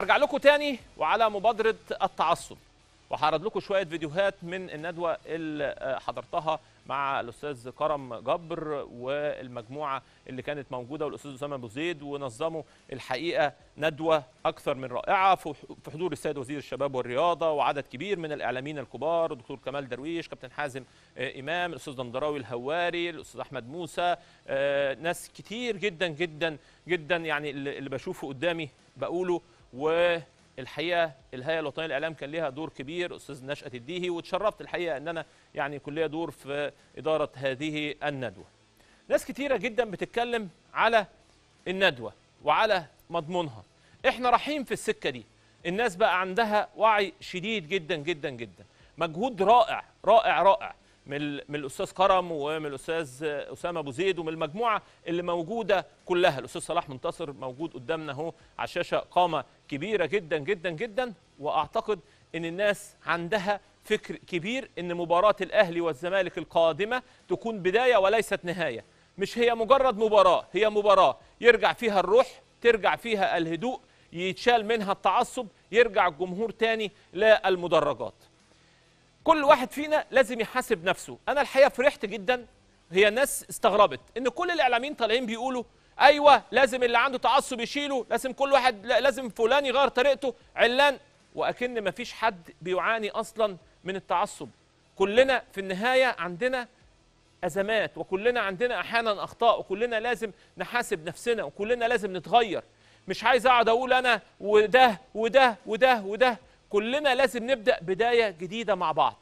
أرجع لكم تاني وعلى مبادرة التعصب. وهعرض لكم شوية فيديوهات من الندوة اللي حضرتها مع الأستاذ كرم جبر والمجموعة اللي كانت موجودة والأستاذ أسامة أبو زيد ونظموا الحقيقة ندوة أكثر من رائعة في حضور السيد وزير الشباب والرياضة وعدد كبير من الإعلاميين الكبار الدكتور كمال درويش كابتن حازم إمام الأستاذ دندراوي الهواري الأستاذ أحمد موسى ناس كتير جدا جدا جدا يعني اللي بشوفه قدامي بقوله والحقيقة الهيئة الوطنية للإعلام كان ليها دور كبير أستاذ نشأة الديهي واتشرفت الحقيقة إن أنا يعني ليا دور في إدارة هذه الندوة. ناس كتيرة جدا بتتكلم على الندوة وعلى مضمونها. إحنا رايحين في السكة دي. الناس بقى عندها وعي شديد جدا جدا جدا. مجهود رائع رائع رائع من من الأستاذ كرم ومن الأستاذ أسامة أبو زيد ومن المجموعة اللي موجودة كلها. الأستاذ صلاح منتصر موجود قدامنا أهو على الشاشة. قامه كبيرة جدا جدا جدا. وأعتقد إن الناس عندها فكر كبير إن مباراة الأهلي والزمالك القادمة تكون بداية وليست نهاية. مش هي مجرد مباراة هي مباراة. يرجع فيها الروح ترجع فيها الهدوء يتشال منها التعصب يرجع الجمهور تاني للمدرجات. كل واحد فينا لازم يحاسب نفسه. أنا الحقيقة فرحت جدا. هي الناس استغربت إن كل الإعلاميين طالعين بيقولوا أيوه لازم اللي عنده تعصب يشيله لازم كل واحد لازم فلان يغير طريقته. علان وأكن مفيش حد بيعاني أصلا من التعصب. كلنا في النهاية عندنا أزمات وكلنا عندنا أحيانا أخطاء وكلنا لازم نحاسب نفسنا وكلنا لازم نتغير. مش عايز أقعد أقول أنا وده وده وده وده. كلنا لازم نبدأ بداية جديدة مع بعض.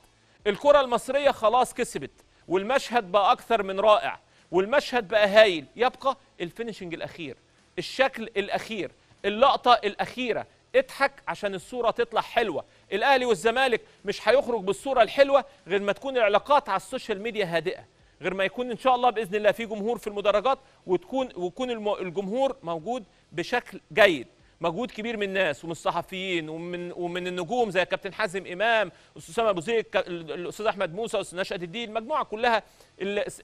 الكرة المصرية خلاص كسبت والمشهد بقى أكثر من رائع والمشهد بقى هايل. يبقى ال finishing الأخير الشكل الأخير اللقطة الأخيرة. اضحك عشان الصورة تطلع حلوة. الأهلي والزمالك مش هيخرج بالصورة الحلوة غير ما تكون العلاقات على السوشيال ميديا هادئة. غير ما يكون إن شاء الله بإذن الله في جمهور في المدرجات وتكون ويكون الجمهور موجود بشكل جيد. مجهود كبير من الناس ومن الصحفيين ومن ومن النجوم زي كابتن حازم إمام الأستاذ اسامه أبو زيد الأستاذ أحمد موسى الأستاذ نشأة الدين المجموعه كلها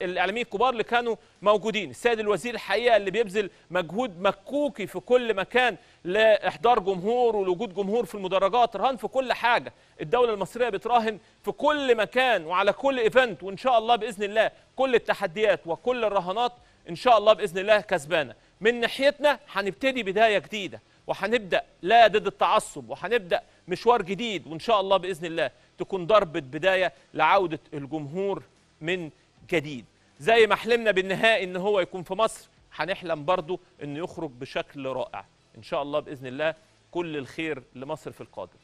الإعلاميين الكبار اللي كانوا موجودين. السيد الوزير الحقيقة اللي بيبذل مجهود مكوكي في كل مكان لإحضار جمهور ولوجود جمهور في المدرجات رهان في كل حاجة. الدولة المصرية بتراهن في كل مكان وعلى كل إيفنت وإن شاء الله بإذن الله كل التحديات وكل الرهانات إن شاء الله بإذن الله كسبانة. من ناحيتنا هنبتدي بداية جديدة. وهنبدأ لا ضد التعصب وهنبدأ مشوار جديد وإن شاء الله بإذن الله تكون ضربة بداية لعودة الجمهور من جديد. زي ما حلمنا بالنهائي إن هو يكون في مصر هنحلم برضه إنه يخرج بشكل رائع. إن شاء الله بإذن الله كل الخير لمصر في القادم.